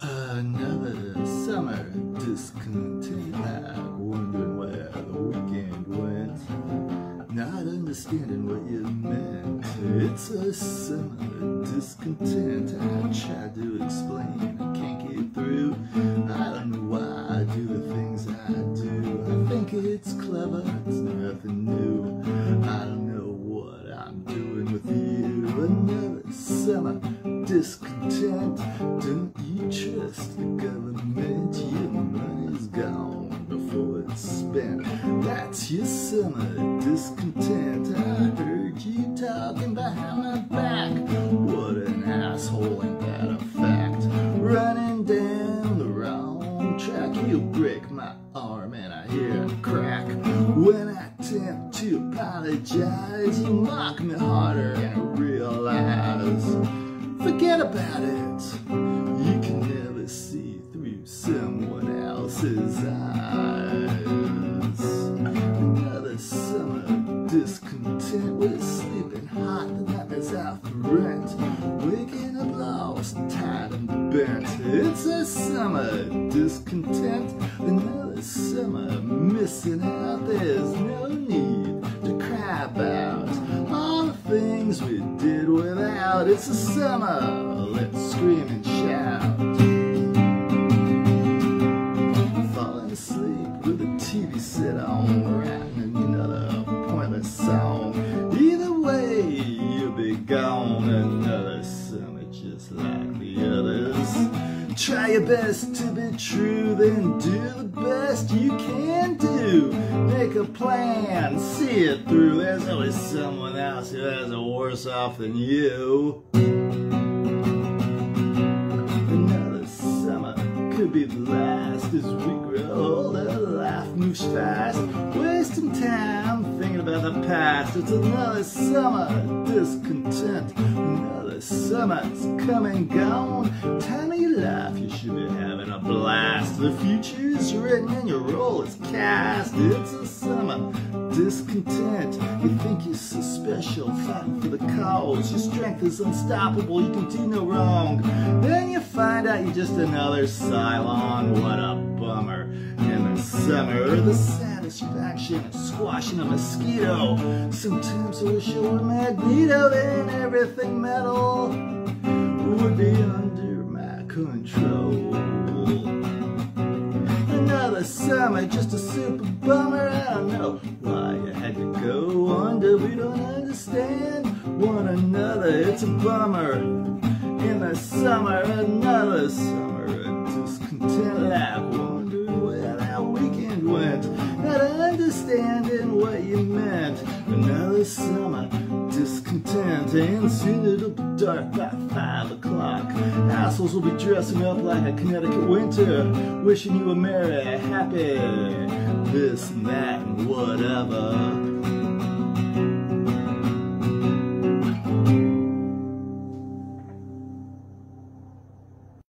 Another summer discontent, like wondering where the weekend went. Not understanding what you meant. It's a summer discontent. I tried to explain, I can't get through. I don't know why I do the things I do. I think it's clever, it's nothing new. I don't know what I'm doing with you. Another summer discontent. Don't you trust the government? Your money's gone before it's spent. That's your summer discontent. I heard you talking behind my back. What an asshole, ain't that a fact? Running down the wrong track, you break my arm and I hear a crack. When I attempt to apologize, you mock me harder and I realize. Forget about it. You can never see through someone else's eyes. Another summer discontent with sleeping hot, the nightmares out for rent. Waking up lost, tired and bent. It's a summer discontent. Another summer missing out. There's no need things we did without. It's a summer. Let's scream and shout. Falling asleep with the TV set on, writing another pointless song. Either way, you'll be gone another summer just like the others. Try your best to be true, then do the best you can do. Make a plan, see it through. There's always someone else who has it worse off than you. Another summer could be the last as we grow older. Life moves fast, wasting time thinking about the past. It's another summer discontent. Another summer's come and gone. Time life, you should be having a blast. The future is written and your role is cast. It's a summer discontent. You think you're so special, fighting for the cause. Your strength is unstoppable, you can do no wrong. Then you find out you're just another Cylon. What a bummer. In the summer, the satisfaction of squashing a mosquito. Sometimes I wish I were Magneto, then everything metal would be control. Another summer, just a super bummer. I don't know why you had to go under. We don't understand one another. It's a bummer. In the summer, another summer, a discontent like wondering where that weekend went. Not understanding what you meant. Another summer, discontent, and soon it'll be dark by five o'clock. Assholes will be dressing up like a Connecticut winter, wishing you a merry, happy, this and that and whatever.